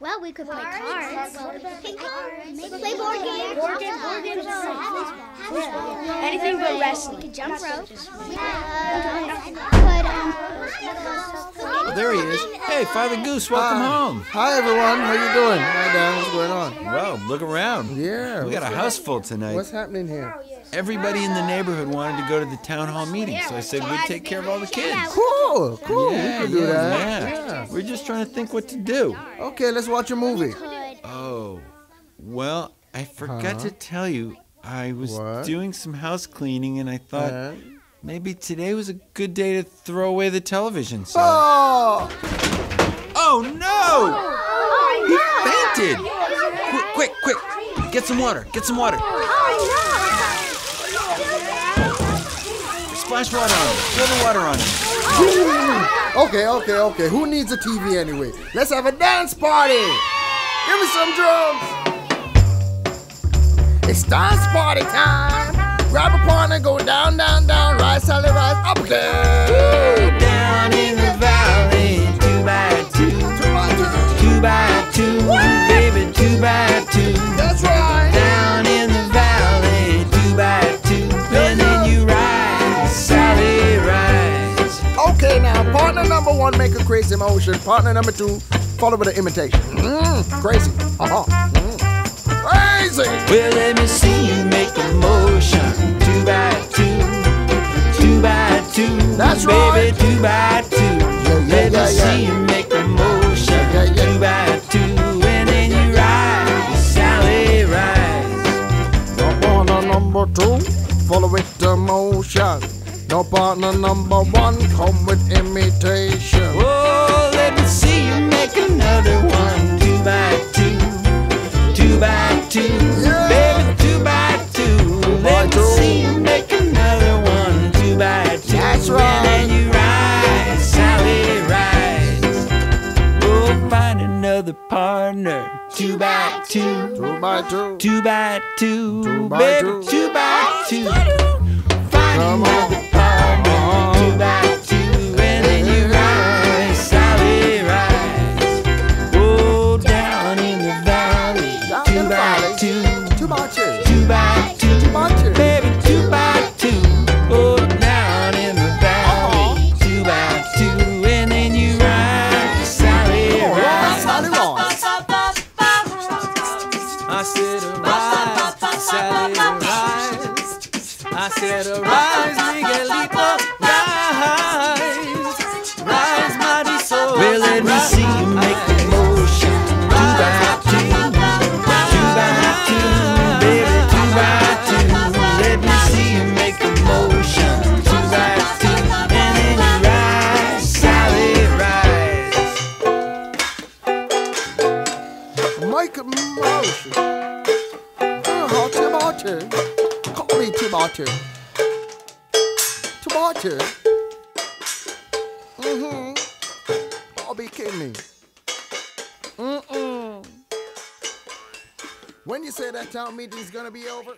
Well, we could play cards. Ping pong. Maybe play board games. Board games. Board games. Anything but wrestling. Jump rope. Could um. Oh, there he is. Hey, Father Goose, welcome Hi. home. Hi everyone, how you doing? Hi Dan, what's going on? Well, look around. Yeah. We got a what's- house full tonight. What's happening here? Everybody in the neighborhood wanted to go to the town hall meeting, so I said we'd take care of all the kids. Cool, cool. Yeah, we can do yeah, that. yeah. We're just trying to think what to do. Okay, let's watch a movie. Oh, well, I forgot Huh? to tell you. I was What? doing some house cleaning and I thought And- maybe today was a good day to throw away the television set. Oh! Oh no! He fainted! Quick, quick, quick! Get some water, get some water. Oh, Splash water on him, throw the water on him. Okay, okay, okay. Who needs a TV anyway? Let's have a dance party. Give me some drums. It's dance party time. Grab a partner, go down, down, down, rise, Sally, rise, up again. Down in the valley, two by two, two by two, baby, two by two. That's right. Down in the valley, two by two, and then you rise, Sally, rise. Okay, now partner number one make a crazy motion. Partner number two follow with an imitation. Mm, crazy. Uh-huh. Mm. Crazy. Well, let me see you make a motion. Two by two, two by two. That's baby, right. two by two. yeah, let yeah, me yeah. see you make a motion. Yeah, yeah. Two by two, and then you rise, Sally, rise. No partner number two follow with the motion. No partner number one come with imitation. Oh, Two by two. Two by two. Two by two, Two by baby, two. two by two. Find Come another said arise, Sally, arise. I said arise, Miguelito, rise. Rise, mighty soul. Well, let me see you make the motion. Two by two, two by two, baby, two by two. Let me see you make the motion. Two by two, and then you rise, Sally, rise. Make a motion. Two. Call me by two. Mm-hmm. I'll be kidding. Mm-mm. When you say that town meeting's gonna be over,